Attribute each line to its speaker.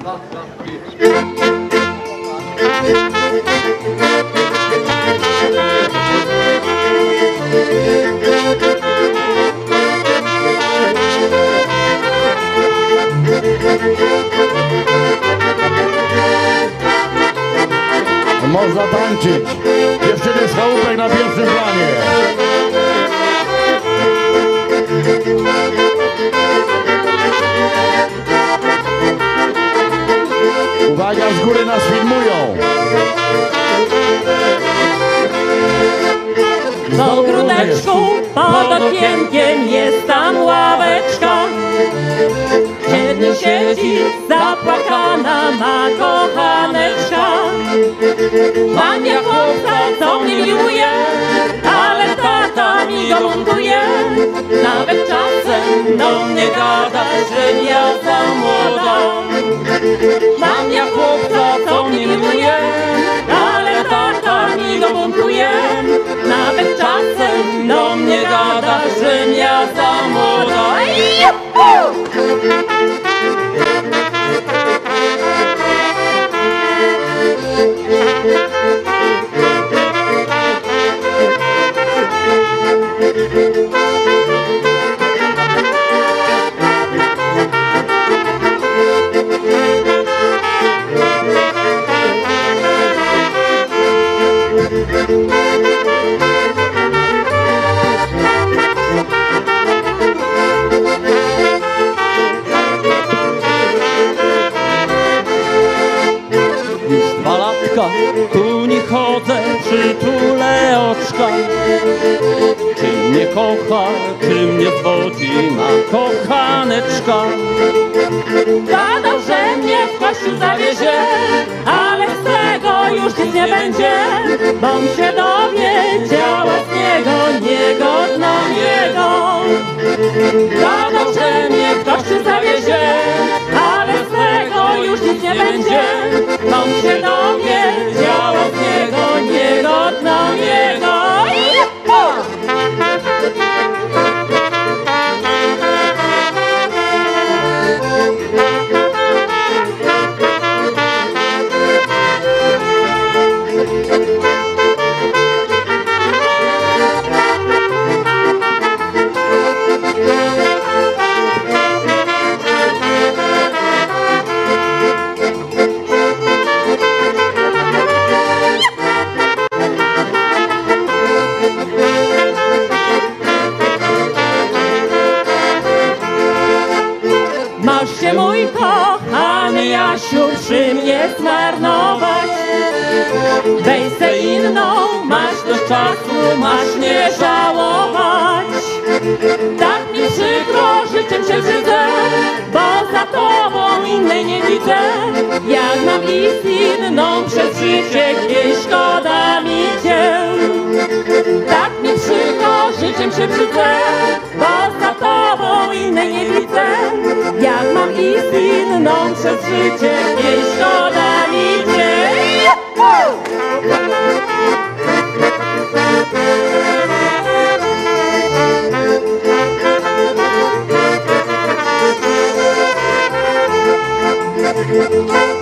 Speaker 1: Można tańczyć. Dziewczyny z chałupek na pierwszym planie. Uwaga, z góry nas filmują.
Speaker 2: W ogródeczku pod okienkiem jest tam ławeczka. Siedmi siedzi zapłakana ma kochaneczka. Mam ja chłopca, co mnie miłuje, ale tata mi go buntuje. Nawet czasem do mnie gada, że ja za młoda. Że ja
Speaker 3: tu nie chodzę, przytulę oczka. Czy mnie kocha, czy mnie zwodzi ma kochaneczka?
Speaker 2: Gadał, że mnie w kościół zawiezie, ale z tego już nic nie będzie, bom się dowiedziała z niego, niegodna niego. Gadał, się mój kochany Jasiu przy mnie zmarnować. Weź se inną, masz dość czasu, masz nie żałować. Tak mi przykro, życzę cię brzydzę Bo za tobą innej nie widzę. Jak mam iść z inną przez życie, jej szkoda mi cię tak mi przykro, życzę się brzydzę, przez życie, jej szkoda mi cię. Juhu!
Speaker 4: Thank